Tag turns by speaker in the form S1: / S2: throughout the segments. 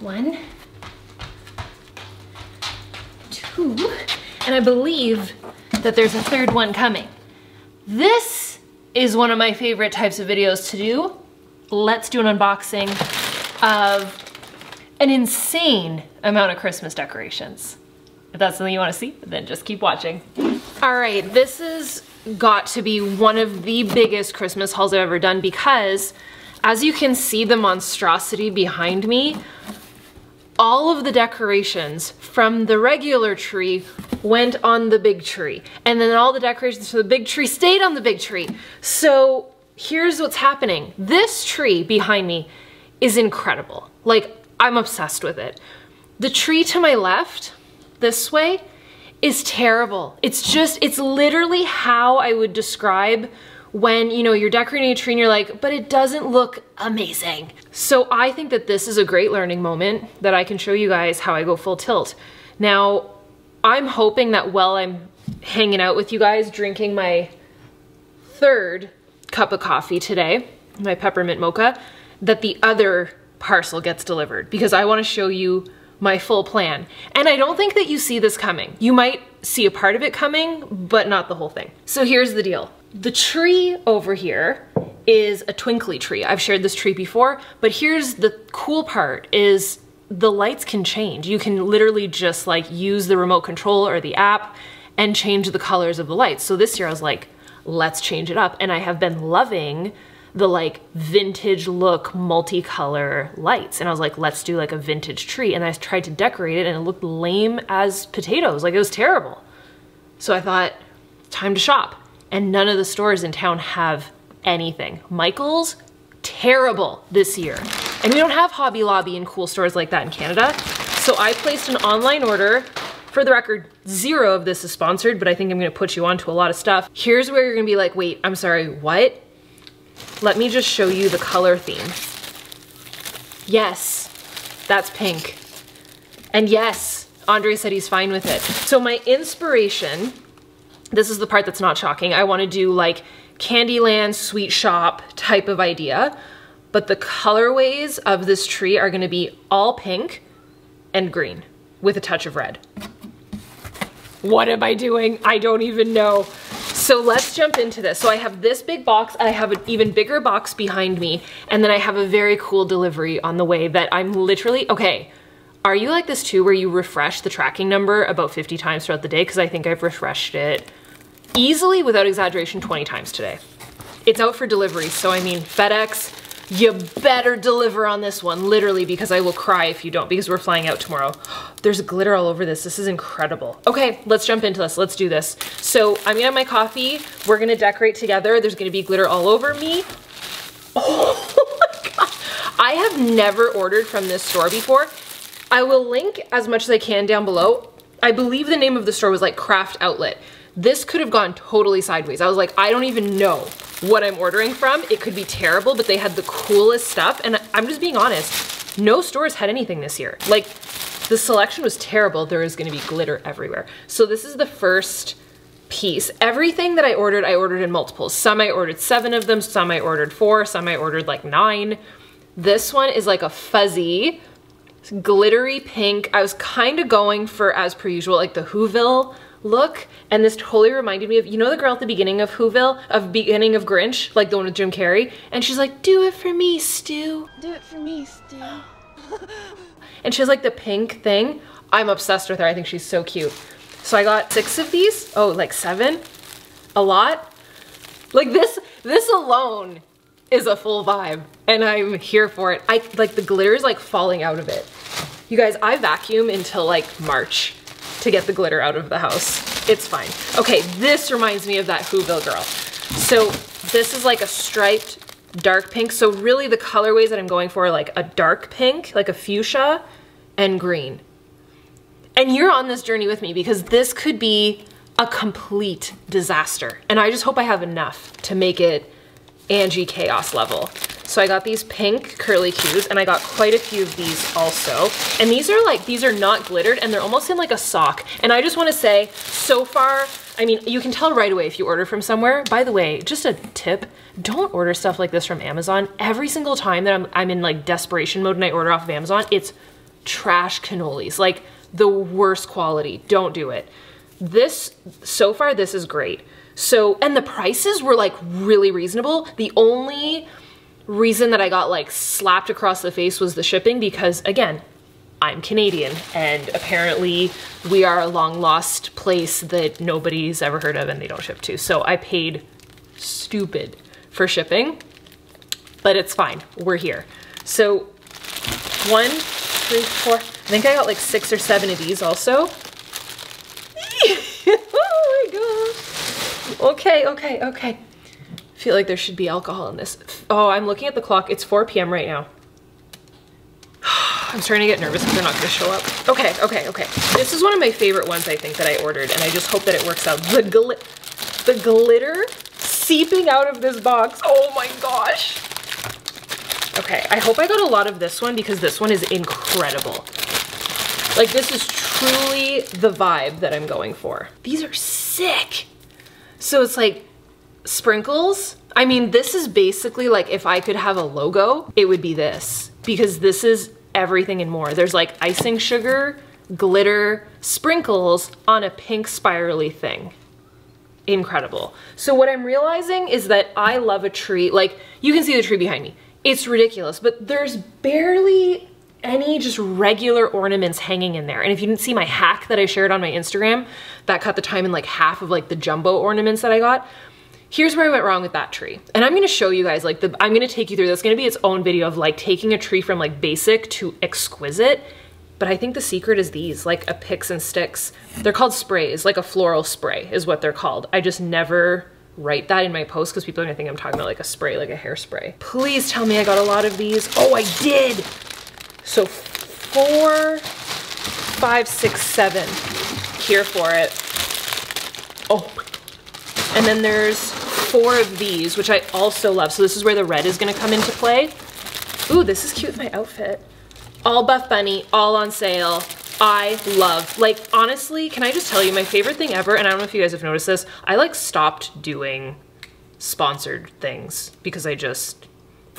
S1: One, two, and I believe that there's a third one coming. This is one of my favorite types of videos to do. Let's do an unboxing of an insane amount of Christmas decorations. If that's something you wanna see, then just keep watching. All right, this has got to be one of the biggest Christmas hauls I've ever done because as you can see the monstrosity behind me, all of the decorations from the regular tree went on the big tree. And then all the decorations for the big tree stayed on the big tree. So here's what's happening. This tree behind me is incredible. Like, I'm obsessed with it. The tree to my left, this way, is terrible. It's just, it's literally how I would describe when, you know, you're decorating a tree and you're like, but it doesn't look amazing. So I think that this is a great learning moment that I can show you guys how I go full tilt. Now, I'm hoping that while I'm hanging out with you guys, drinking my third cup of coffee today, my peppermint mocha, that the other parcel gets delivered because I wanna show you my full plan. And I don't think that you see this coming. You might see a part of it coming, but not the whole thing. So here's the deal. The tree over here is a twinkly tree. I've shared this tree before, but here's the cool part is the lights can change. You can literally just like use the remote control or the app and change the colors of the lights. So this year I was like, let's change it up. And I have been loving the like vintage look multicolor lights. And I was like, let's do like a vintage tree. And I tried to decorate it and it looked lame as potatoes. Like it was terrible. So I thought, time to shop and none of the stores in town have anything. Michael's, terrible this year. And we don't have Hobby Lobby and cool stores like that in Canada. So I placed an online order. For the record, zero of this is sponsored, but I think I'm gonna put you onto a lot of stuff. Here's where you're gonna be like, wait, I'm sorry, what? Let me just show you the color theme. Yes, that's pink. And yes, Andre said he's fine with it. So my inspiration this is the part that's not shocking. I wanna do like Candyland sweet shop type of idea, but the colorways of this tree are gonna be all pink and green with a touch of red. What am I doing? I don't even know. So let's jump into this. So I have this big box, I have an even bigger box behind me, and then I have a very cool delivery on the way that I'm literally, okay, are you like this too where you refresh the tracking number about 50 times throughout the day? Because I think I've refreshed it easily, without exaggeration, 20 times today. It's out for delivery, so I mean, FedEx, you better deliver on this one, literally, because I will cry if you don't, because we're flying out tomorrow. There's glitter all over this. This is incredible. Okay, let's jump into this. Let's do this. So I'm gonna have my coffee. We're gonna decorate together. There's gonna be glitter all over me. Oh my God. I have never ordered from this store before. I will link as much as I can down below. I believe the name of the store was like Craft Outlet. This could have gone totally sideways. I was like, I don't even know what I'm ordering from. It could be terrible, but they had the coolest stuff. And I'm just being honest, no stores had anything this year. Like the selection was terrible. There is gonna be glitter everywhere. So this is the first piece. Everything that I ordered, I ordered in multiples. Some I ordered seven of them, some I ordered four, some I ordered like nine. This one is like a fuzzy, glittery pink. I was kind of going for, as per usual, like the Whoville look and this totally reminded me of you know the girl at the beginning of Whoville of beginning of Grinch like the one with Jim Carrey? And she's like do it for me Stu.
S2: Do it for me Stu.
S1: And she has like the pink thing. I'm obsessed with her. I think she's so cute. So I got six of these. Oh like seven? A lot? Like this this alone is a full vibe and I'm here for it. I like the glitter is like falling out of it. You guys I vacuum until like March to get the glitter out of the house. It's fine. Okay, this reminds me of that Whoville girl. So this is like a striped dark pink. So really the colorways that I'm going for are like a dark pink, like a fuchsia and green. And you're on this journey with me because this could be a complete disaster. And I just hope I have enough to make it Angie chaos level. So I got these pink curly cues and I got quite a few of these also. And these are like, these are not glittered and they're almost in like a sock. And I just wanna say, so far, I mean, you can tell right away if you order from somewhere. By the way, just a tip, don't order stuff like this from Amazon. Every single time that I'm, I'm in like desperation mode and I order off of Amazon, it's trash cannolis, like the worst quality. Don't do it. This, so far, this is great. So, and the prices were like really reasonable. The only reason that I got like slapped across the face was the shipping because again, I'm Canadian and apparently we are a long lost place that nobody's ever heard of and they don't ship to. So I paid stupid for shipping, but it's fine. We're here. So one, three, four, I think I got like six or seven of these also. oh my gosh. Okay, okay, okay. Feel like there should be alcohol in this. Oh, I'm looking at the clock. It's 4 p.m. right now. I'm starting to get nervous if they're not gonna show up. Okay, okay, okay. This is one of my favorite ones I think that I ordered and I just hope that it works out. The, gli the glitter seeping out of this box. Oh my gosh. Okay, I hope I got a lot of this one because this one is incredible. Like this is truly the vibe that I'm going for. These are sick. So it's like sprinkles. I mean, this is basically like if I could have a logo, it would be this because this is everything and more. There's like icing sugar, glitter, sprinkles on a pink spirally thing. Incredible. So what I'm realizing is that I love a tree. Like you can see the tree behind me. It's ridiculous, but there's barely any just regular ornaments hanging in there. And if you didn't see my hack that I shared on my Instagram, that cut the time in like half of like the jumbo ornaments that I got, Here's where I went wrong with that tree. And I'm gonna show you guys, like, the, I'm gonna take you through, that's gonna be its own video of like taking a tree from like basic to exquisite. But I think the secret is these, like a picks and sticks. They're called sprays, like a floral spray is what they're called. I just never write that in my post because people are gonna think I'm talking about like a spray, like a hairspray. Please tell me I got a lot of these. Oh, I did. So four, five, six, seven here for it. Oh, and then there's four of these, which I also love. So this is where the red is gonna come into play. Ooh, this is cute with my outfit. All Buff Bunny, all on sale. I love, like honestly, can I just tell you my favorite thing ever, and I don't know if you guys have noticed this, I like stopped doing sponsored things because I just,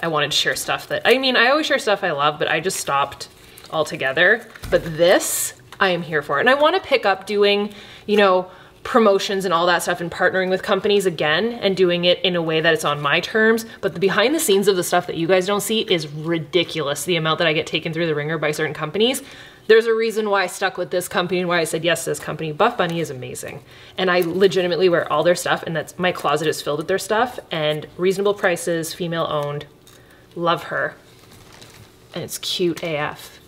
S1: I wanted to share stuff that, I mean, I always share stuff I love, but I just stopped altogether. But this, I am here for. And I wanna pick up doing, you know, promotions and all that stuff and partnering with companies again and doing it in a way that it's on my terms. But the behind the scenes of the stuff that you guys don't see is ridiculous. The amount that I get taken through the ringer by certain companies. There's a reason why I stuck with this company and why I said yes to this company. Buff Bunny is amazing. And I legitimately wear all their stuff and that's my closet is filled with their stuff and reasonable prices, female owned. Love her. And it's cute AF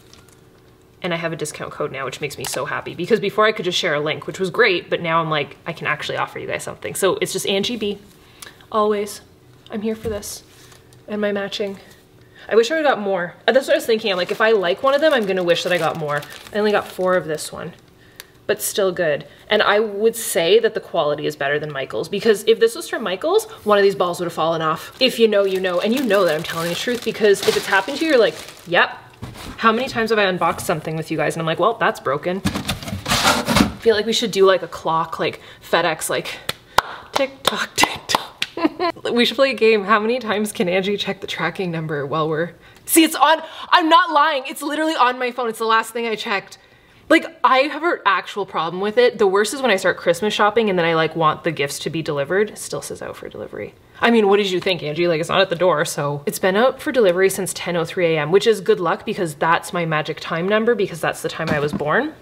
S1: and I have a discount code now, which makes me so happy because before I could just share a link, which was great, but now I'm like, I can actually offer you guys something. So it's just Angie B, always. I'm here for this and my matching. I wish I would've got more. That's what I was thinking. I'm like, if I like one of them, I'm gonna wish that I got more. I only got four of this one, but still good. And I would say that the quality is better than Michael's because if this was from Michael's, one of these balls would have fallen off. If you know, you know, and you know that I'm telling the truth because if it's happened to you, you're like, yep, how many times have I unboxed something with you guys and I'm like, well, that's broken. I feel like we should do like a clock, like FedEx, like tick tock, tick tock. we should play a game. How many times can Angie check the tracking number while we're, see it's on, I'm not lying. It's literally on my phone. It's the last thing I checked. Like I have an actual problem with it. The worst is when I start Christmas shopping and then I like want the gifts to be delivered. Still says out for delivery. I mean, what did you think, Angie? Like it's not at the door, so. It's been out for delivery since 10.03 a.m., which is good luck because that's my magic time number because that's the time I was born.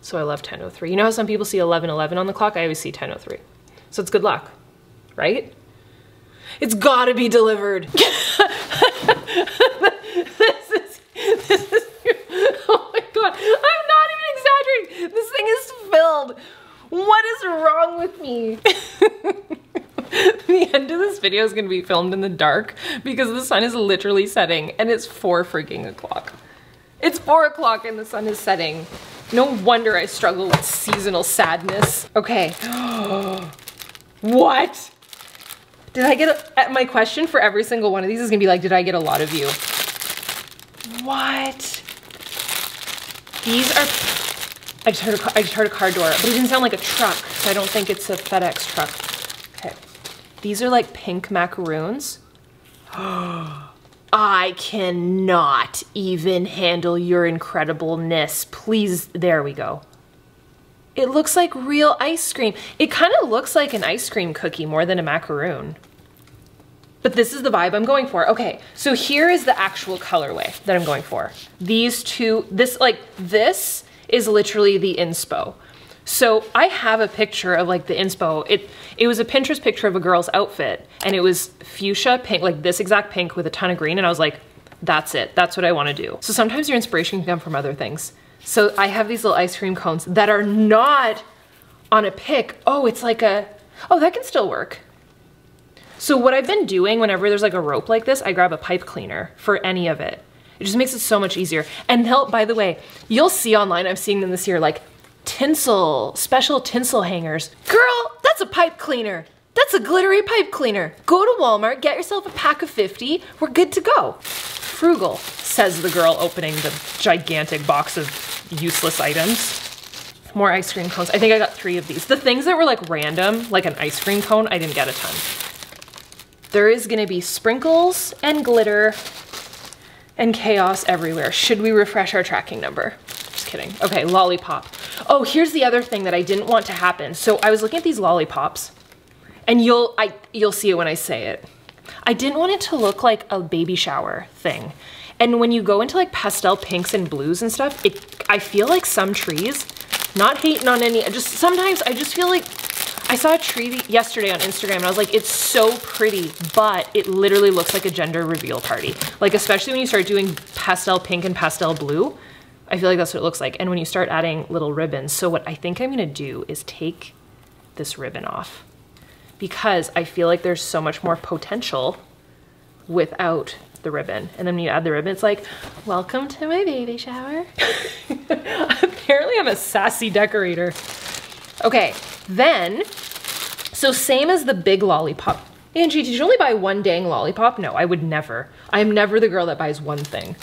S1: So I love 10.03. You know how some people see 11.11 on the clock? I always see 10.03. So it's good luck, right? It's gotta be delivered. This thing is filled. What is wrong with me? the end of this video is gonna be filmed in the dark because the sun is literally setting and it's four freaking o'clock. It's four o'clock and the sun is setting. No wonder I struggle with seasonal sadness. Okay. what? Did I get a, uh, my question for every single one of these is gonna be like, did I get a lot of you? What? These are I just heard a, I just heard a car door, but it didn't sound like a truck, so I don't think it's a FedEx truck. Okay. These are like pink macaroons. I I cannot even handle your incredibleness. Please, there we go. It looks like real ice cream. It kind of looks like an ice cream cookie more than a macaroon. But this is the vibe I'm going for. Okay, so here is the actual colorway that I'm going for. These two, this like, this is literally the inspo. So I have a picture of like the inspo. It it was a Pinterest picture of a girl's outfit and it was fuchsia pink, like this exact pink with a ton of green. And I was like, that's it. That's what I want to do. So sometimes your inspiration can come from other things. So I have these little ice cream cones that are not on a pick. Oh, it's like a, oh, that can still work. So what I've been doing whenever there's like a rope like this, I grab a pipe cleaner for any of it. It just makes it so much easier. And help, by the way, you'll see online, I'm seeing them this year, like tinsel, special tinsel hangers. Girl, that's a pipe cleaner. That's a glittery pipe cleaner. Go to Walmart, get yourself a pack of 50. We're good to go. Frugal, says the girl opening the gigantic box of useless items. More ice cream cones. I think I got three of these. The things that were like random, like an ice cream cone, I didn't get a ton. There is gonna be sprinkles and glitter and chaos everywhere. Should we refresh our tracking number? Just kidding. Okay, lollipop. Oh, here's the other thing that I didn't want to happen. So I was looking at these lollipops and you'll, I, you'll see it when I say it. I didn't want it to look like a baby shower thing. And when you go into like pastel pinks and blues and stuff, it, I feel like some trees, not hating on any, just sometimes I just feel like I saw a tree yesterday on Instagram and I was like, it's so pretty, but it literally looks like a gender reveal party. Like, especially when you start doing pastel pink and pastel blue, I feel like that's what it looks like. And when you start adding little ribbons. So what I think I'm gonna do is take this ribbon off because I feel like there's so much more potential without the ribbon. And then when you add the ribbon, it's like, welcome to my baby shower. Apparently I'm a sassy decorator. Okay, then, so same as the big lollipop. Angie, did you only buy one dang lollipop? No, I would never. I am never the girl that buys one thing.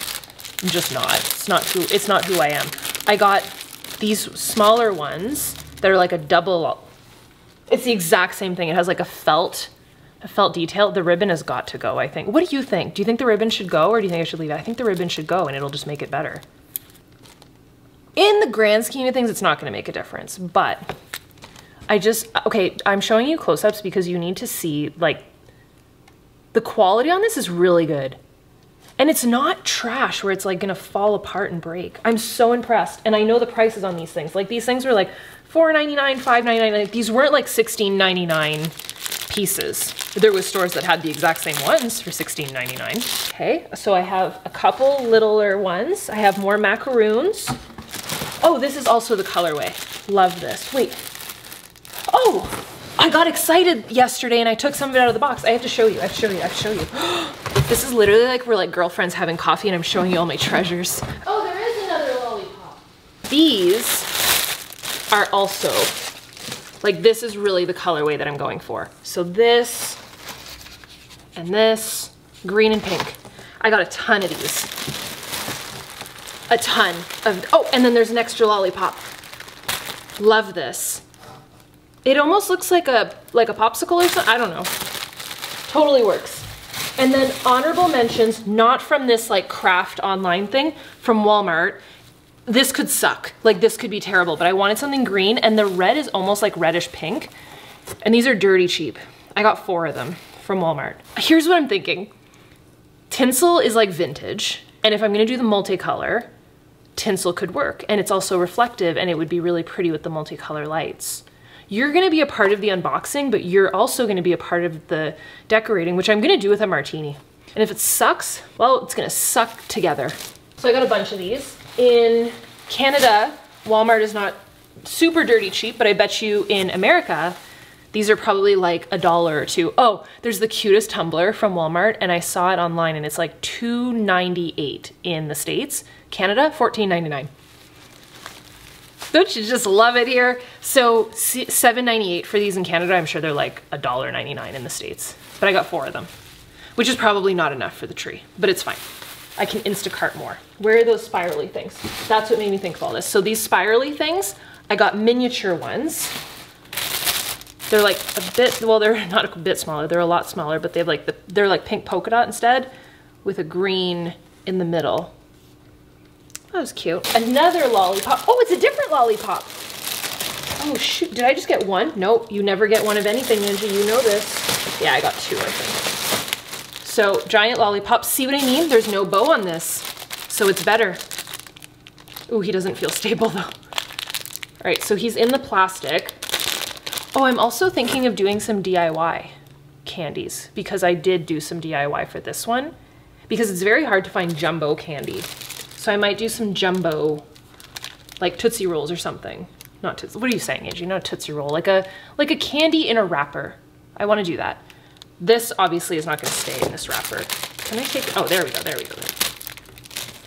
S1: I'm just not. It's not who, it's not who I am. I got these smaller ones that are like a double, it's the exact same thing. It has like a felt a felt detail, the ribbon has got to go, I think. What do you think? Do you think the ribbon should go or do you think I should leave it? I think the ribbon should go and it'll just make it better. In the grand scheme of things, it's not gonna make a difference, but I just, okay, I'm showing you close-ups because you need to see, like, the quality on this is really good. And it's not trash where it's like gonna fall apart and break. I'm so impressed. And I know the prices on these things. Like these things were like $4.99, $5.99. Like, these weren't like $16.99 pieces. There was stores that had the exact same ones for $16.99. Okay, so I have a couple littler ones. I have more macaroons. Oh, this is also the colorway. Love this. Wait. Oh, I got excited yesterday and I took some of it out of the box. I have to show you, I have to show you, I have to show you. this is literally like we're like girlfriends having coffee and I'm showing you all my treasures. Oh, there is another lollipop. These are also like this is really the colorway that I'm going for. So this and this, green and pink. I got a ton of these. A ton of, oh, and then there's an extra lollipop. Love this. It almost looks like a, like a popsicle or something, I don't know. Totally works. And then honorable mentions, not from this like craft online thing, from Walmart. This could suck, like this could be terrible, but I wanted something green and the red is almost like reddish pink. And these are dirty cheap. I got four of them from Walmart. Here's what I'm thinking. Tinsel is like vintage. And if I'm gonna do the multicolor, tinsel could work. And it's also reflective and it would be really pretty with the multicolor lights. You're gonna be a part of the unboxing, but you're also gonna be a part of the decorating, which I'm gonna do with a martini. And if it sucks, well, it's gonna suck together. So I got a bunch of these. In Canada, Walmart is not super dirty cheap, but I bet you in America, these are probably like a dollar or two. Oh, there's the cutest tumbler from Walmart and I saw it online and it's like $2.98 in the States. Canada, $14.99. Don't you just love it here? So $7.98 for these in Canada. I'm sure they're like $1.99 in the States, but I got four of them, which is probably not enough for the tree, but it's fine. I can Instacart more. Where are those spirally things? That's what made me think of all this. So these spirally things, I got miniature ones. They're like a bit, well, they're not a bit smaller. They're a lot smaller, but they have like, the, they're like pink polka dot instead. with a green in the middle. That was cute. Another lollipop. Oh, it's a different lollipop. Oh shoot, did I just get one? Nope, you never get one of anything, Ninja, you know this. Yeah, I got two, I think. So, giant lollipop. See what I mean? There's no bow on this, so it's better. Ooh, he doesn't feel stable though. All right, so he's in the plastic. Oh, I'm also thinking of doing some DIY candies because I did do some DIY for this one because it's very hard to find jumbo candy. So I might do some jumbo, like Tootsie Rolls or something. Not Tootsie, what are you saying, Angie? Not Tootsie Roll, like a, like a candy in a wrapper. I wanna do that. This obviously is not gonna stay in this wrapper. Can I take, oh, there we go, there we go.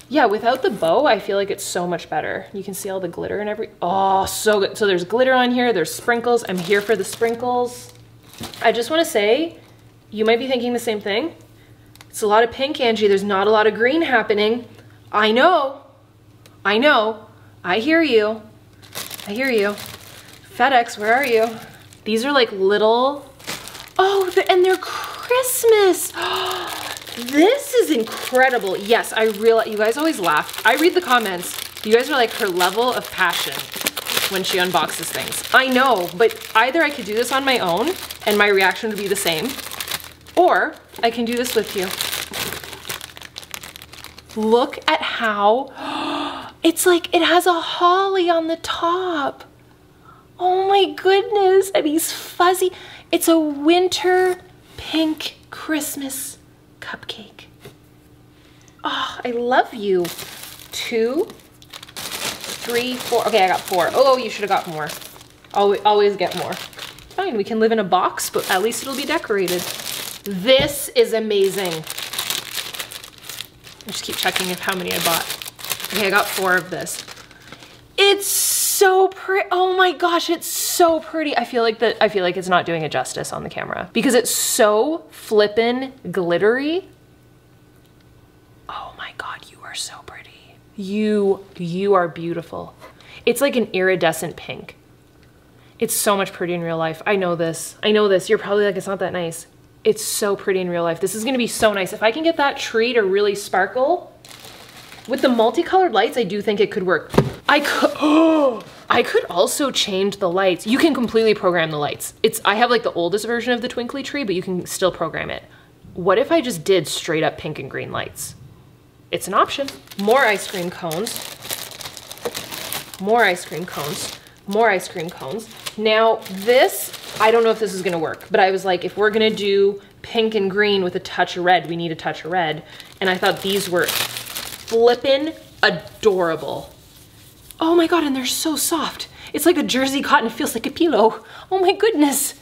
S1: Yeah, without the bow, I feel like it's so much better. You can see all the glitter and every, oh, so good. So there's glitter on here, there's sprinkles. I'm here for the sprinkles. I just wanna say, you might be thinking the same thing. It's a lot of pink, Angie. There's not a lot of green happening. I know. I know. I hear you. I hear you. FedEx, where are you? These are like little, oh, and they're Christmas. this is incredible. Yes, I realize, you guys always laugh. I read the comments. You guys are like her level of passion when she unboxes things. I know, but either I could do this on my own and my reaction would be the same, or I can do this with you. Look at how, it's like it has a holly on the top. Oh my goodness, and he's fuzzy. It's a winter pink Christmas cupcake. Oh, I love you. Two, three, four. Okay, I got four. Oh, you should have got more. Always, always get more. Fine, we can live in a box, but at least it'll be decorated. This is amazing. I just keep checking if how many I bought. Okay, I got four of this. It's so pretty. Oh my gosh, it's so pretty. I feel like that I feel like it's not doing it justice on the camera because it's so flippin' glittery. Oh my god, you are so pretty. You you are beautiful. It's like an iridescent pink. It's so much pretty in real life. I know this. I know this. You're probably like, it's not that nice. It's so pretty in real life. This is gonna be so nice. If I can get that tree to really sparkle, with the multicolored lights, I do think it could work. I could, oh, I could also change the lights. You can completely program the lights. It's, I have like the oldest version of the twinkly tree, but you can still program it. What if I just did straight up pink and green lights? It's an option. More ice cream cones. More ice cream cones. More ice cream cones. Now this I don't know if this is gonna work, but I was like, if we're gonna do pink and green with a touch of red, we need a touch of red. And I thought these were flippin' adorable. Oh my God, and they're so soft. It's like a jersey cotton, it feels like a pillow. Oh my goodness.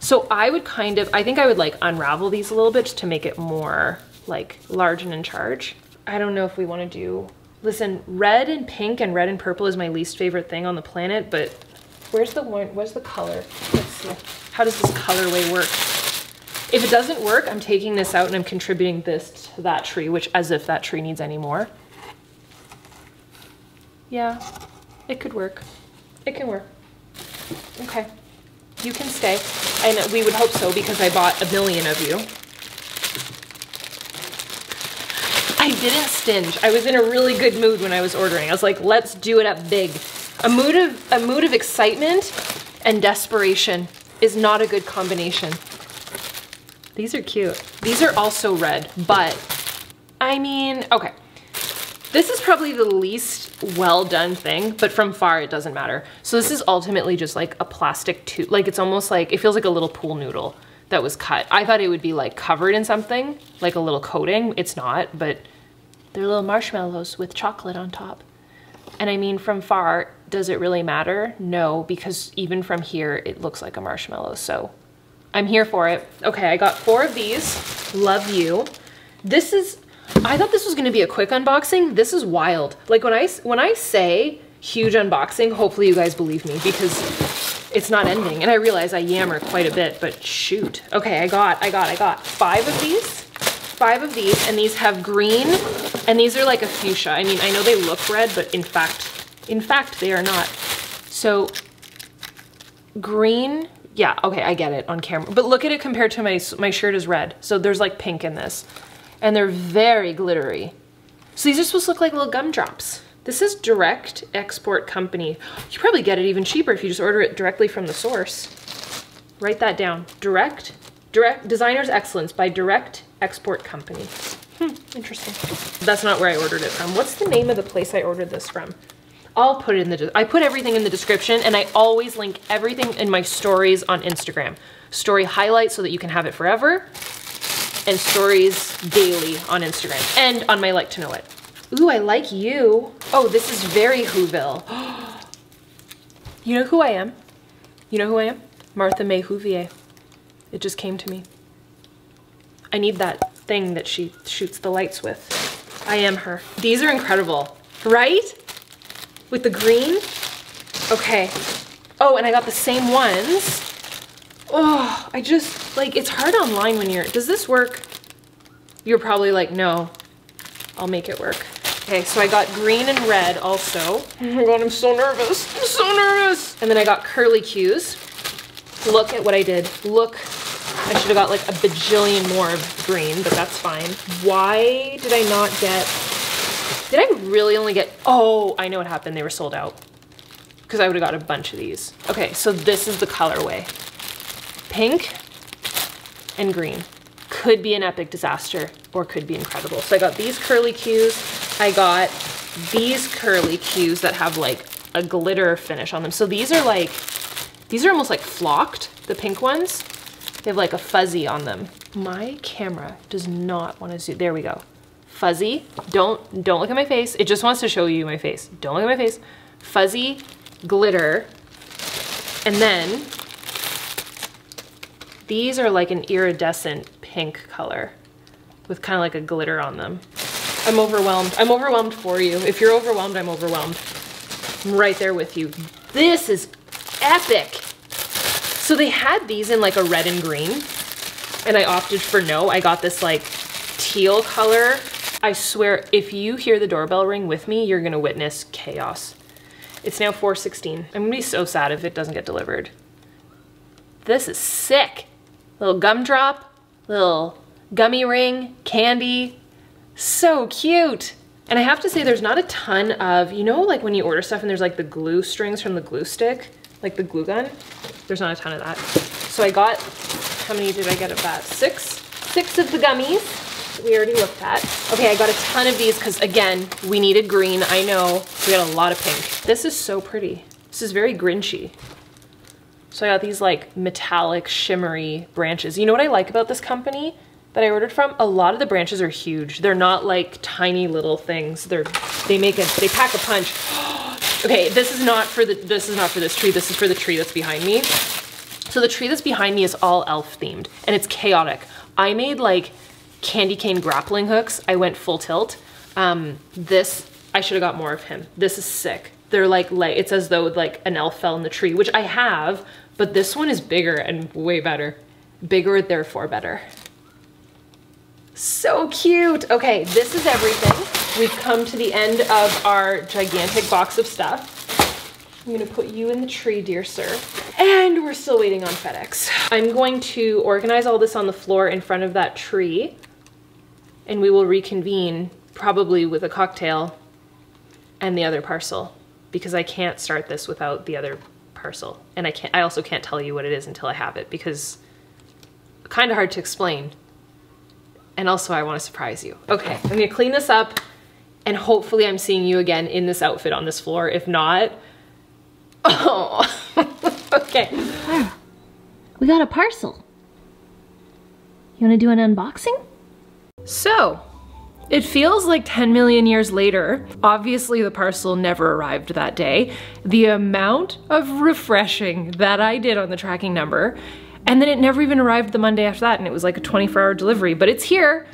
S1: So I would kind of, I think I would like unravel these a little bit to make it more like large and in charge. I don't know if we wanna do, listen, red and pink and red and purple is my least favorite thing on the planet, but Where's the one, where's the color? Let's see. How does this colorway work? If it doesn't work, I'm taking this out and I'm contributing this to that tree, which as if that tree needs any more. Yeah, it could work. It can work. Okay, you can stay. And we would hope so because I bought a million of you. I didn't stinge. I was in a really good mood when I was ordering. I was like, let's do it up big. A mood of, a mood of excitement and desperation is not a good combination. These are cute. These are also red, but I mean, okay. This is probably the least well done thing, but from far it doesn't matter. So this is ultimately just like a plastic tube. Like it's almost like, it feels like a little pool noodle that was cut. I thought it would be like covered in something, like a little coating. It's not, but they're little marshmallows with chocolate on top. And I mean, from far, does it really matter? No, because even from here, it looks like a marshmallow. So I'm here for it. Okay, I got four of these. Love you. This is, I thought this was gonna be a quick unboxing. This is wild. Like when I, when I say huge unboxing, hopefully you guys believe me because it's not ending. And I realize I yammer quite a bit, but shoot. Okay, I got, I got, I got five of these five of these and these have green and these are like a fuchsia. I mean, I know they look red, but in fact, in fact, they are not. So green, yeah, okay, I get it on camera. But look at it compared to my, my shirt is red. So there's like pink in this. and they're very glittery. So these are supposed to look like little gumdrops. This is Direct Export Company. You probably get it even cheaper if you just order it directly from the source. Write that down. Direct, Direct Designers Excellence by Direct Export Company. Hmm, interesting. That's not where I ordered it from. What's the name of the place I ordered this from? I'll put it in the, I put everything in the description and I always link everything in my stories on Instagram. Story highlights so that you can have it forever and stories daily on Instagram and on my like to know it. Ooh, I like you. Oh, this is very Whoville. you know who I am? You know who I am? Martha May Whovier. It just came to me. I need that thing that she shoots the lights with. I am her. These are incredible, right? With the green? Okay. Oh, and I got the same ones. Oh, I just, like, it's hard online when you're, does this work? You're probably like, no, I'll make it work. Okay, so I got green and red also. Oh my god, I'm so nervous. I'm so nervous. And then I got curly cues. Look at what I did. Look, I should have got like a bajillion more of green, but that's fine. Why did I not get, did I really only get, oh, I know what happened. They were sold out because I would have got a bunch of these. Okay, so this is the colorway. Pink and green. Could be an epic disaster or could be incredible. So I got these curly cues. I got these curly cues that have like a glitter finish on them. So these are like, these are almost like flocked, the pink ones. They have like a fuzzy on them. My camera does not want to zoom. There we go. Fuzzy. Don't, don't look at my face. It just wants to show you my face. Don't look at my face. Fuzzy, glitter, and then these are like an iridescent pink color with kind of like a glitter on them. I'm overwhelmed. I'm overwhelmed for you. If you're overwhelmed, I'm overwhelmed. I'm right there with you. This is epic. So they had these in like a red and green and I opted for no. I got this like teal color. I swear, if you hear the doorbell ring with me, you're gonna witness chaos. It's now 4.16. I'm gonna be so sad if it doesn't get delivered. This is sick. Little gumdrop, little gummy ring, candy, so cute. And I have to say there's not a ton of, you know like when you order stuff and there's like the glue strings from the glue stick, like the glue gun? There's not a ton of that. So I got, how many did I get of that? Six? Six of the gummies we already looked at. Okay, I got a ton of these because again, we needed green. I know we got a lot of pink. This is so pretty. This is very Grinchy. So I got these like metallic shimmery branches. You know what I like about this company? that I ordered from, a lot of the branches are huge. They're not like tiny little things. They're, they make a, they pack a punch. okay, this is not for the, this is not for this tree. This is for the tree that's behind me. So the tree that's behind me is all elf themed and it's chaotic. I made like candy cane grappling hooks. I went full tilt. Um, this, I should have got more of him. This is sick. They're like, like, it's as though like an elf fell in the tree, which I have, but this one is bigger and way better. Bigger, therefore better. So cute. Okay, this is everything. We've come to the end of our gigantic box of stuff. I'm gonna put you in the tree, dear sir. And we're still waiting on FedEx. I'm going to organize all this on the floor in front of that tree and we will reconvene probably with a cocktail and the other parcel because I can't start this without the other parcel. And I can't, I also can't tell you what it is until I have it because kind of hard to explain and also I wanna surprise you. Okay, I'm gonna clean this up and hopefully I'm seeing you again in this outfit on this floor. If not, oh, okay.
S2: We got a parcel. You wanna do an unboxing?
S1: So, it feels like 10 million years later. Obviously the parcel never arrived that day. The amount of refreshing that I did on the tracking number and then it never even arrived the Monday after that and it was like a 24 hour delivery, but it's here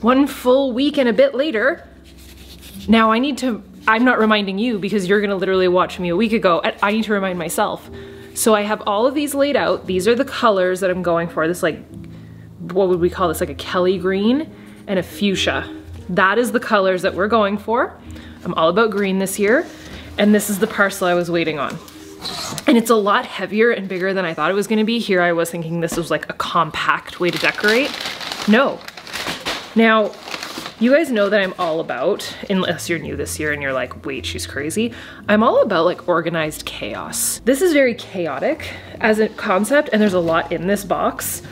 S1: one full week and a bit later. Now I need to, I'm not reminding you because you're gonna literally watch me a week ago. I need to remind myself. So I have all of these laid out. These are the colors that I'm going for. This like, what would we call this? Like a Kelly green and a fuchsia. That is the colors that we're going for. I'm all about green this year. And this is the parcel I was waiting on. And it's a lot heavier and bigger than I thought it was gonna be. Here I was thinking this was like a compact way to decorate. No, Now, you guys know that I'm all about, unless you're new this year and you're like, wait, she's crazy. I'm all about like organized chaos. This is very chaotic as a concept and there's a lot in this box.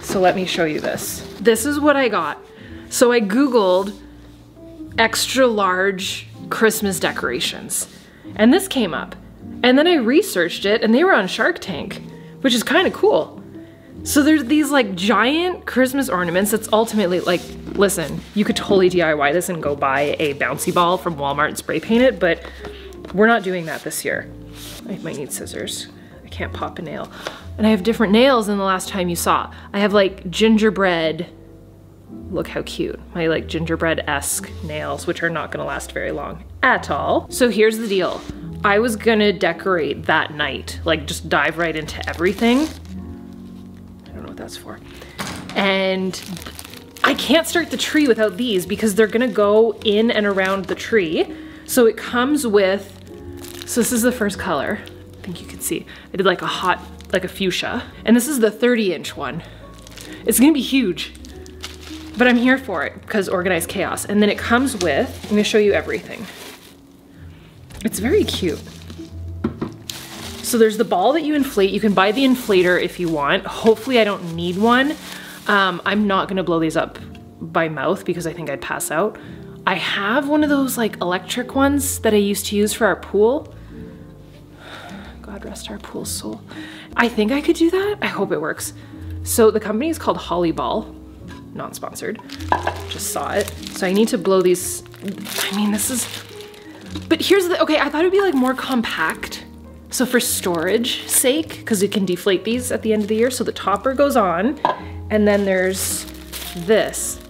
S1: So let me show you this. This is what I got. So I Googled extra large Christmas decorations and this came up. And then I researched it and they were on Shark Tank, which is kind of cool. So there's these like giant Christmas ornaments that's ultimately like, listen, you could totally DIY this and go buy a bouncy ball from Walmart and spray paint it, but we're not doing that this year. I might need scissors. I can't pop a nail. And I have different nails than the last time you saw. I have like gingerbread, look how cute. My like gingerbread-esque nails, which are not gonna last very long at all. So here's the deal. I was gonna decorate that night, like just dive right into everything I don't know what that's for. And I can't start the tree without these because they're gonna go in and around the tree. So it comes with, so this is the first color. I think you can see. I did like a hot, like a fuchsia. And this is the 30 inch one. It's gonna be huge, but I'm here for it because organized chaos. And then it comes with, I'm gonna show you everything. It's very cute. So there's the ball that you inflate. You can buy the inflator if you want. Hopefully I don't need one. Um, I'm not gonna blow these up by mouth because I think I'd pass out. I have one of those like electric ones that I used to use for our pool. God rest our pool soul. I think I could do that. I hope it works. So the company is called Hollyball, not sponsored. Just saw it. So I need to blow these. I mean, this is, but here's the, okay, I thought it'd be like more compact so for storage sake, because you can deflate these at the end of the year, so the topper goes on, and then there's this.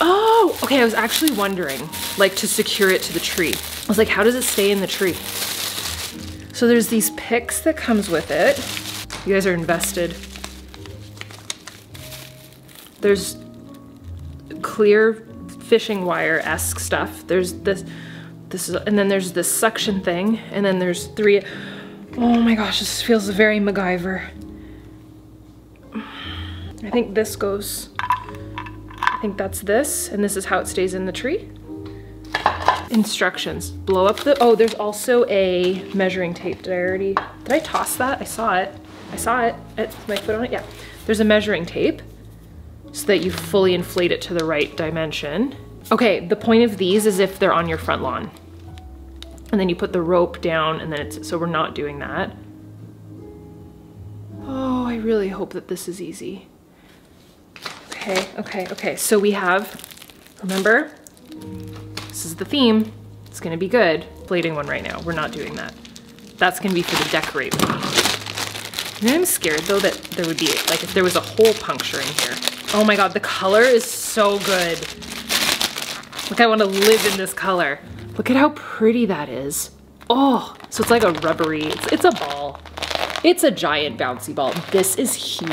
S1: Oh, okay, I was actually wondering, like to secure it to the tree. I was like, how does it stay in the tree? So there's these picks that comes with it. You guys are invested. There's clear fishing wire-esque stuff. There's this, this is, and then there's this suction thing, and then there's three. Oh my gosh, this feels very MacGyver. I think this goes, I think that's this, and this is how it stays in the tree. Instructions, blow up the, oh, there's also a measuring tape. Did I already, did I toss that? I saw it. I saw it at my foot on it, yeah. There's a measuring tape so that you fully inflate it to the right dimension. Okay, the point of these is if they're on your front lawn and then you put the rope down and then it's, so we're not doing that. Oh, I really hope that this is easy. Okay, okay, okay. So we have, remember, this is the theme. It's gonna be good. Blading one right now. We're not doing that. That's gonna be for the decorate one. I'm scared though that there would be, like if there was a hole puncture in here. Oh my God, the color is so good. Like I wanna live in this color. Look at how pretty that is. Oh, so it's like a rubbery, it's, it's a ball. It's a giant bouncy ball. This is huge.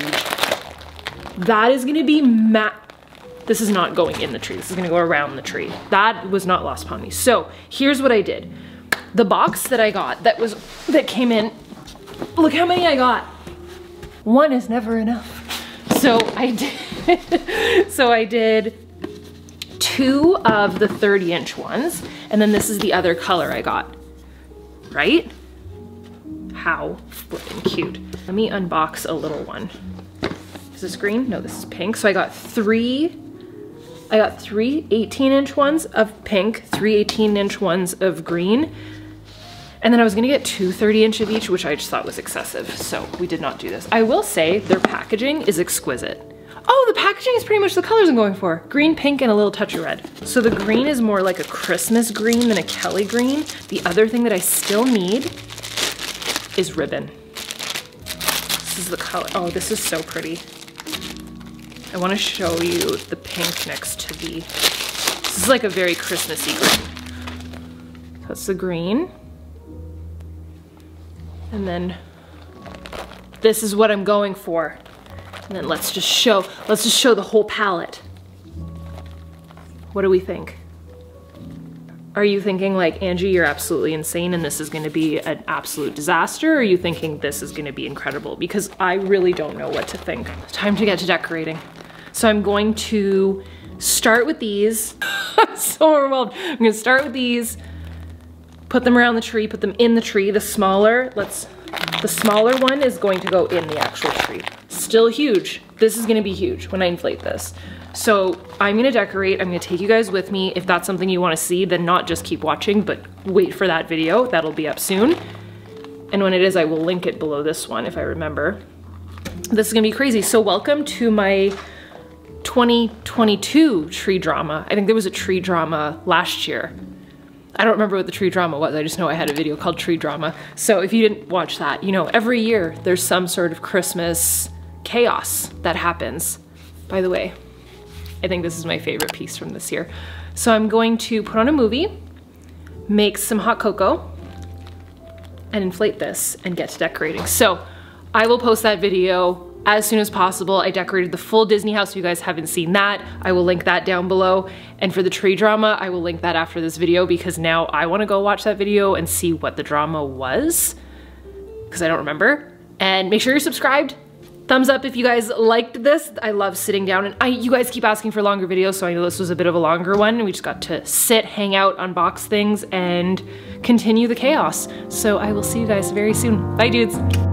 S1: That is gonna be ma- This is not going in the tree. This is gonna go around the tree. That was not lost upon me. So here's what I did. The box that I got that was, that came in, look how many I got. One is never enough. So I did, so I did two of the 30 inch ones, and then this is the other color I got, right? How flipping cute. Let me unbox a little one. Is this green? No, this is pink. So I got three, I got three 18 inch ones of pink, three 18 inch ones of green, and then I was gonna get two 30 inch of each, which I just thought was excessive. So we did not do this. I will say their packaging is exquisite. Oh, the packaging is pretty much the colors I'm going for. Green, pink, and a little touch of red. So the green is more like a Christmas green than a Kelly green. The other thing that I still need is ribbon. This is the color. Oh, this is so pretty. I want to show you the pink next to the, this is like a very Christmassy green. That's the green. And then this is what I'm going for. And then let's just show, let's just show the whole palette. What do we think? Are you thinking like, Angie, you're absolutely insane and this is gonna be an absolute disaster? Or are you thinking this is gonna be incredible? Because I really don't know what to think. Time to get to decorating. So I'm going to start with these. I'm so overwhelmed. I'm gonna start with these, put them around the tree, put them in the tree. The smaller, let's, the smaller one is going to go in the actual tree. Still huge. This is gonna be huge when I inflate this. So I'm gonna decorate, I'm gonna take you guys with me. If that's something you wanna see, then not just keep watching, but wait for that video. That'll be up soon. And when it is, I will link it below this one if I remember. This is gonna be crazy. So welcome to my 2022 tree drama. I think there was a tree drama last year. I don't remember what the tree drama was. I just know I had a video called Tree Drama. So if you didn't watch that, you know, every year there's some sort of Christmas chaos that happens. By the way, I think this is my favorite piece from this year. So I'm going to put on a movie, make some hot cocoa, and inflate this and get to decorating. So I will post that video as soon as possible. I decorated the full Disney house. If you guys haven't seen that, I will link that down below. And for the tree drama, I will link that after this video because now I wanna go watch that video and see what the drama was because I don't remember. And make sure you're subscribed. Thumbs up if you guys liked this. I love sitting down and I, you guys keep asking for longer videos, so I know this was a bit of a longer one. We just got to sit, hang out, unbox things, and continue the chaos. So I will see you guys very soon. Bye dudes.